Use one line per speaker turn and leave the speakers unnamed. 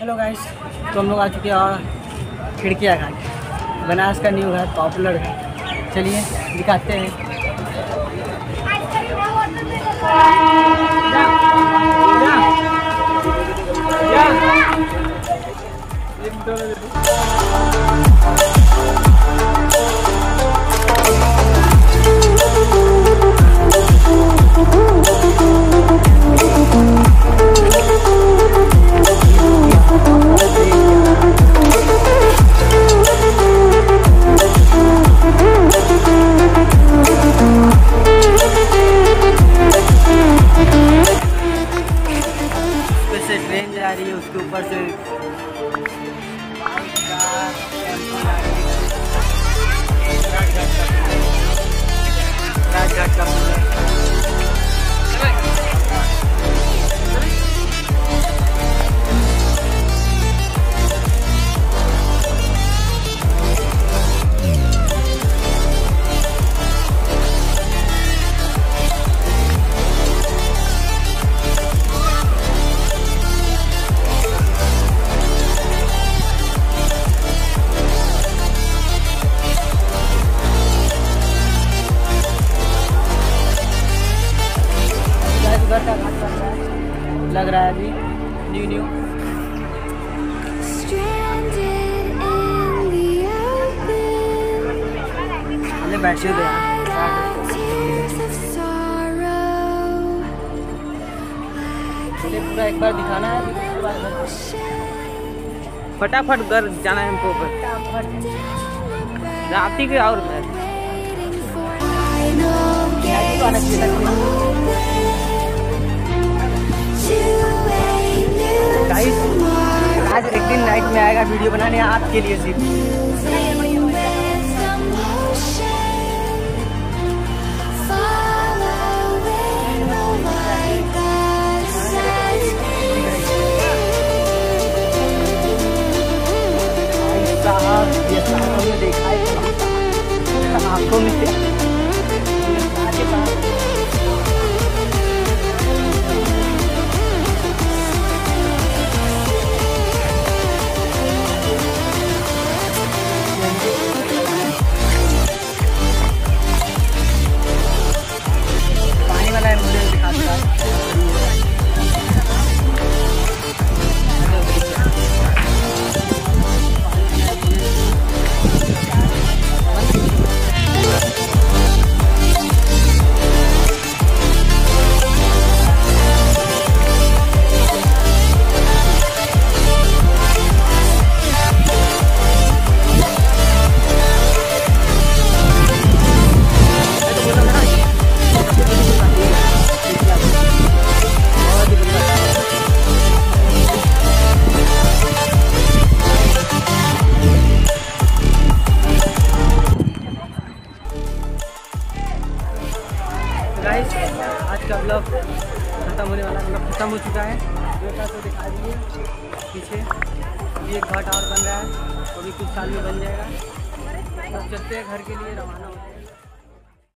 हम लोग आ चुके हैं खिड़किया घाट बनारस का न्यू घाट पॉपुलर है। चलिए, दिखाते हैं। है उसके ऊपर से। राजघाट लग रहा है अभी न्यू न्यू हमने बैठे पूरा एक बार दिखाना है घर
फटाफट घर जाना है हमको राती के और मैं
आएगा वीडियो बनाने आपके लिए सिर्फ़ गाइस आज का ब्लॉग खत्म होने वाला मतलब खत्म हो चुका है। बेटा तो दिखा दिए, पीछे ये एक घाट और बन रहा है अभी कुछ साल में बन जाएगा। अब चलते हैं घर के लिए, रवाना हो।